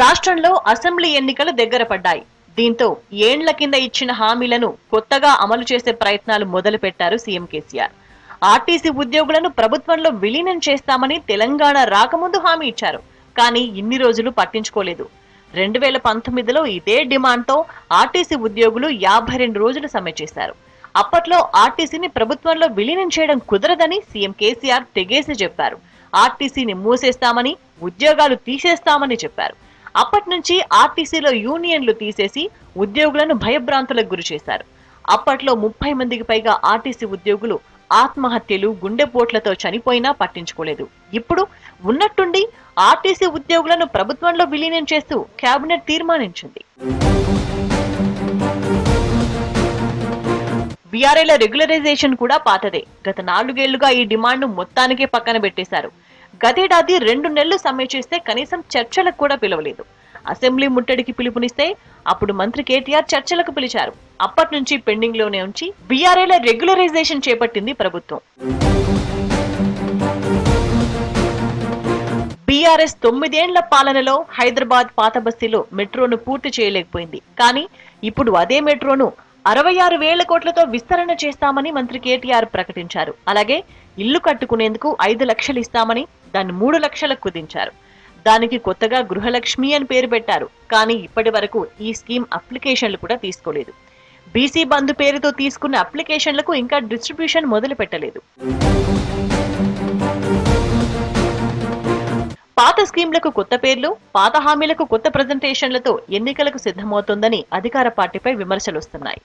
రాష్ట్రంలో అసెంబ్లీ ఎన్నికలు దగ్గర పడ్డాయి. దీంతో ఏండ్ల కింద ఇచ్చిన హామీలను కొత్తగా అమలు చేసే ప్రయత్నాలు మొదలు పెట్టారు సీఎం కేసీఆర్. ఆర్టీసీ ఉద్యోగులను ప్రభుత్వంలో విలీనం చేస్తామని తెలంగాణ రాకముందు హామీ ఇచ్చారు కానీ ఇన్ని రోజులు పట్టించుకోలేదు. రెండు వేల పంతొమ్మిదిలో ఇదే డిమాండ్తో ఆర్టీసీ ఉద్యోగులు యాభై రెండు రోజులు సమ్మె చేశారు. అప్పట్లో ఆర్టీసీని ప్రభుత్వంలో విలీనం చేయడం కుదరదని సీఎం కేసీఆర్ తెగేసి చెప్పారు. ఆర్టీసీని మూసేస్తామని ఉద్యోగాలు తీసేస్తామని చెప్పారు. అప్పటి నుంచి ఆర్టీసీలో యూనియన్లు తీసేసి ఉద్యోగులను భయభ్రాంతులకు గురి చేశారు. అప్పట్లో ముప్పై మందికి పైగా ఆర్టీసీ ఉద్యోగులు ఆత్మహత్యలు గుండెపోట్లతో చనిపోయినా పట్టించుకోలేదు. ఇప్పుడు ఉన్నట్టుండి ఆర్టీసీ ఉద్యోగులను ప్రభుత్వంలో విలీనం చేస్తూ కేబినెట్ తీర్మానించింది. బీఆర్ఏల రెగ్యులరైజేషన్ కూడా పాతదే. గత నాలుగేళ్ళుగా ఈ డిమాండ్ను మొత్తానికే పక్కన పెట్టేశారు. గతేడాది రెండు నెలలు సమ్మె చేస్తే కనీసం చర్చలకు కూడా పిలవలేదు. అసెంబ్లీ ముట్టడికి పిలుపునిస్తే అప్పుడు మంత్రి కేటీఆర్ చర్చలకు పిలిచారు. అప్పటి నుంచి పెండింగ్లోనే ఉంచి బీఆర్ఏల రెగ్యులరైజేషన్ చేపట్టింది ప్రభుత్వం. బీఆర్ఎస్ తొమ్మిదేండ్ల పాలనలో హైదరాబాద్ పాత బస్తీలో మెట్రోను పూర్తి చేయలేకపోయింది. కానీ ఇప్పుడు అదే మెట్రోను అరవై ఆరు వేల కోట్లతో విస్తరణ చేస్తామని మంత్రి కేటీఆర్ ప్రకటించారు. అలాగే ఇల్లు కట్టుకునేందుకు ఐదు లక్షలు ఇస్తామని దాన్ని మూడు లక్షలకు కుదించారు. దానికి కొత్తగా గృహలక్ష్మి అని పేరు పెట్టారు. కానీ ఇప్పటి వరకు ఈ స్కీమ్ అప్లికేషన్లు కూడా తీసుకోలేదు. బీసీ బంధు పేరుతో తీసుకున్న అప్లికేషన్లకు ఇంకా డిస్ట్రిబ్యూషన్ మొదలు పెట్టలేదు. పాత స్కీంలకు కొత్త పేర్లు పాత హామీలకు కొత్త ప్రజెంటేషన్లతో ఎన్నికలకు సిద్ధమవుతోందని అధికార పార్టీపై విమర్శలు వస్తున్నాయి.